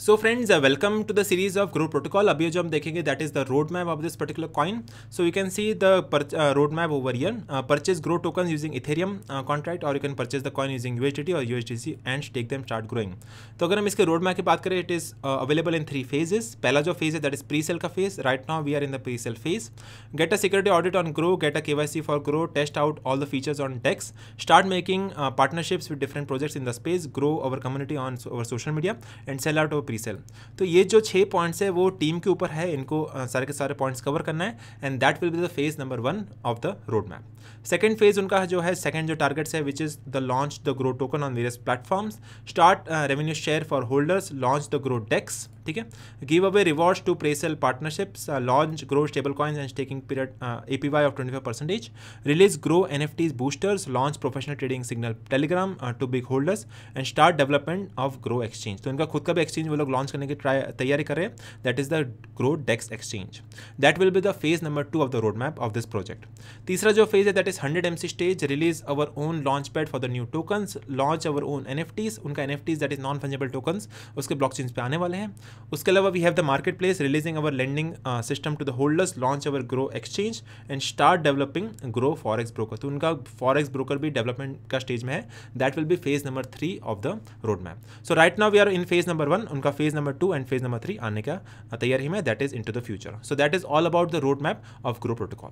So friends welcome to the series of Grow protocol अभी जो हम देखेंगे that is the road map of this particular coin so you can see the road map over here purchase Grow token using Ethereum contract और you can purchase the coin using UHD और UHDC and take them start growing तो अगर हम इसके road map की बात करें it is available in three phases पहला जो फ़ेज़ है दैट इज़ प्री सेल का phase right now we are in the pre sale phase get a security audit on Grow get a KYC for Grow test out all the features on tex start making partnerships with different projects in the space grow our community on our social media and sell out our pre sale तो ये जो छः points है, वो team के ऊपर है। इनको सारे के सारे पॉइंट्स कवर करना है and that will be the phase number one of the road map second phase उनका जो है सेकेंड जो टारगेट्स है which is the launch the Grow token on various platforms start revenue share for holders launch the Grow DEX ठीक है? Give away rewards to presale partnerships launch Grow stable coins and staking period A P Y of twenty five percentage release Grow N F Ts boosters launch professional trading signal Telegram to big holders and start development of Grow exchange तो इनका खुद का भी exchange वो लोग launch करने की तैयारी करें that is the Grow DEX exchange that will be the phase number two of the road map of this project तीसरा जो फ़ेज़ है that is hundred M C stage release our own launch pad for the new tokens launch our own N F Ts उनका N F Ts that is non fungible tokens उसके block change पे आने वाले हैं। उसके अलावा we have the market place releasing our lending system to the holders launch our Grow exchange and start developing Grow forex broker तो उनका forex broker भी डेवलपमेंट का स्टेज में है। That will be phase number three of the road map so right now we are in phase number one उनका phase number two and phase number three आने का तैयारी में. That is into the future. So that is all about the roadmap of Grow protocol.